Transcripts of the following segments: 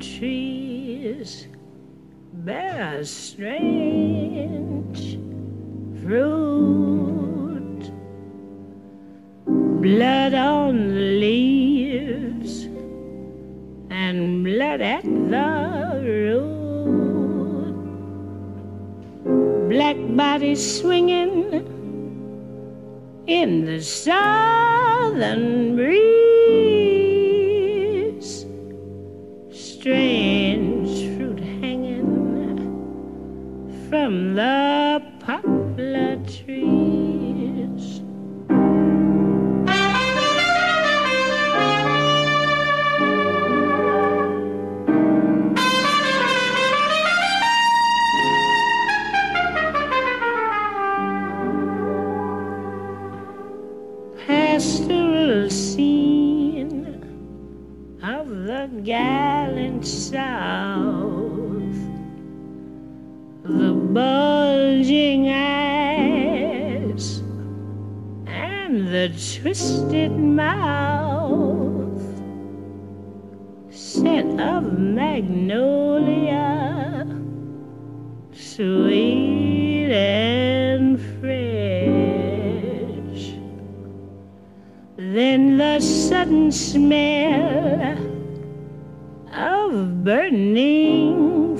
trees bear strange fruit. Blood on the leaves and blood at the root. Black bodies swinging in the southern breeze. From the poplar trees. Pastoral scene of the gallant South the bulging eyes and the twisted mouth, scent of magnolia, sweet and fresh. Then the sudden smell of burning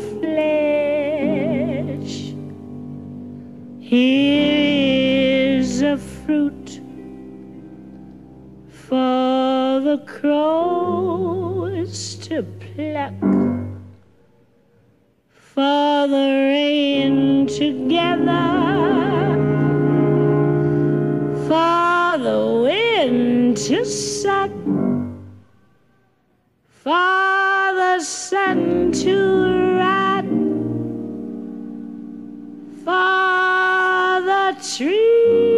fruit for the crows to pluck, for the rain to gather, for the wind to suck, for the sun to rot, for the tree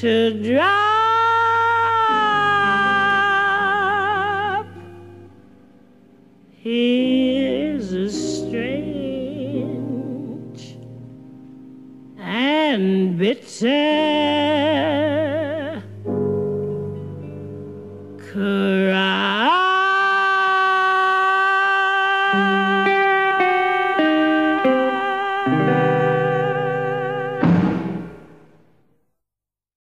to drop. Here's a strange and bitter.